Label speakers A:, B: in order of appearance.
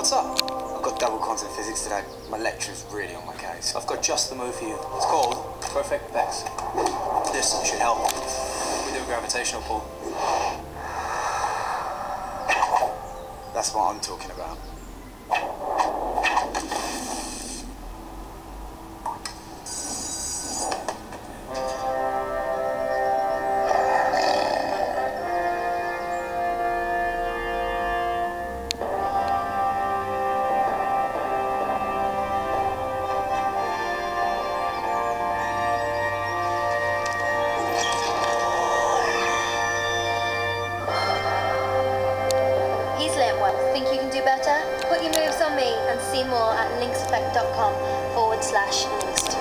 A: What's up?
B: I've got double quantum physics today. My lecturer's really on my case.
A: I've got just the move for you. It's called Perfect Pecs. This should help. We do a gravitational pull.
B: That's what I'm talking about.
C: Think you can do better? Put your moves on me and see more at lynxeffect.com forward slash link.